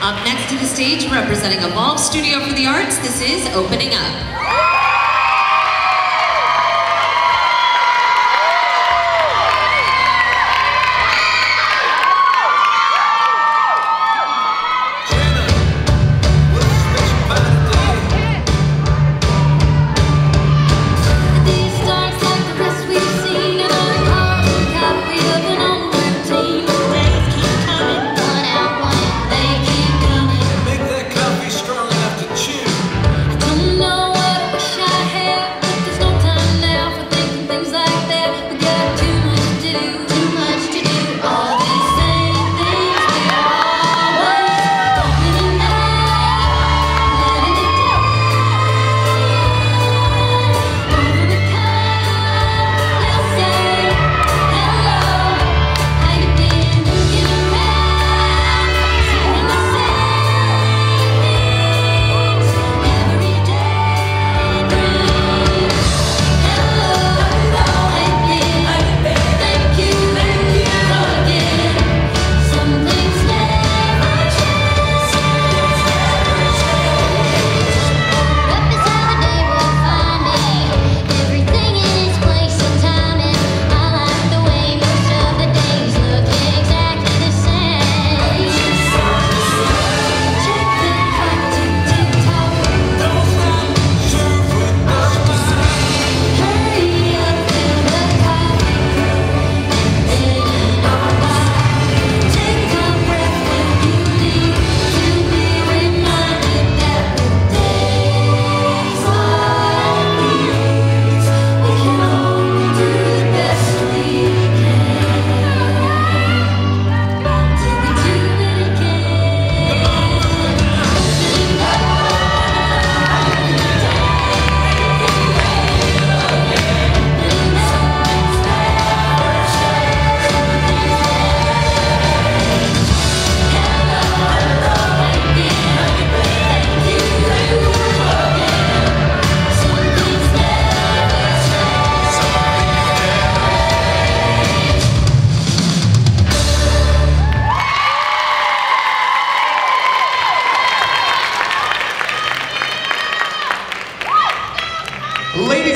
Up next to the stage, representing Evolve Studio for the Arts, this is Opening Up. Ladies